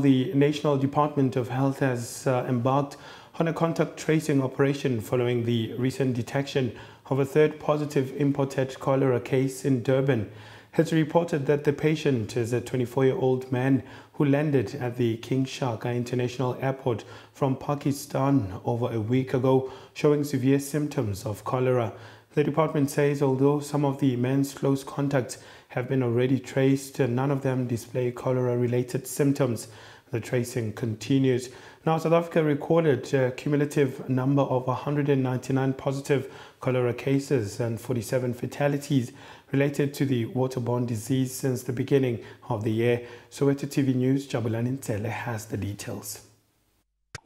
The National Department of Health has uh, embarked on a contact tracing operation following the recent detection of a third positive imported cholera case in Durban. It's reported that the patient is a 24-year-old man who landed at the King Shaka International Airport from Pakistan over a week ago, showing severe symptoms of cholera. The department says although some of the men's close contacts have been already traced, none of them display cholera-related symptoms. The tracing continues. Now, South Africa recorded a cumulative number of 199 positive cholera cases and 47 fatalities related to the waterborne disease since the beginning of the year. Soweto TV News, Jabulani Ntsele has the details.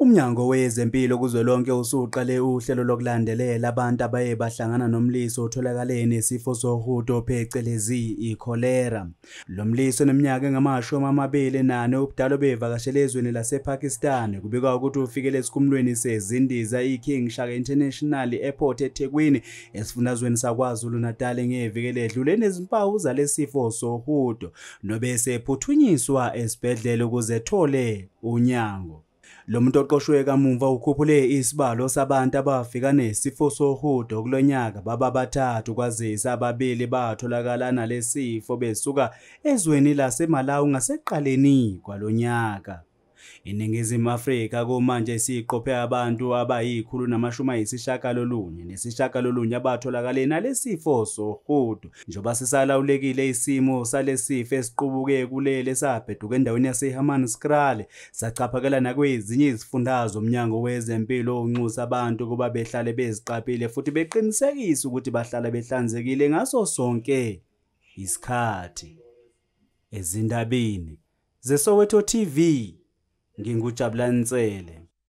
Umnyango wezempilo kuzwelonke usuqale uhlelo lokulandelela abantu abaye bahlangana nomliso otholakale nesifo sohudo phecelezi ikholera. Lo mliso neminyaka engamashumi amabili nane ubudala bevakashele ezweni lasePakistan kubikwa ukuthi ufikele esikhumulweni sezindiza iKing Shaka International Airport eThekwini esifundazweni saKwaZulu Natal ngeviki ledlule nezimpawu zalesifo sohudo nobese ephuthunyiswa esibhedlela ukuze ethole unyango. Lo muntu oqoshwe kamuva ukhuphule isibalo sabantu abafika nesifo sohudo kulonyaka baba bathathu kwazisa ababili batholakala nalesifo besuka ezweni laseMalawi ngaseqaleni kwalonyaka. Iningizimu Afrika kumanje isiqophe abantu abayikhulu namashumi ayisishagalolunye nesishagalolunye abatholakale nalesifo sohudo. Njengoba sisalawulekile isimo salesifo esiqubuke kulele sabheduka endaweni yaseHammanskraal sachaphakela nakwezinye izifundazwe umnyango wezempilo unxusa abantu kuba behlale beziqaphile futhi beqinisekisa ukuthi bahlala behlanzekile ngaso sonke isikhathi. Ezindabeni zeSoweto TV ngingujabulani Ntsele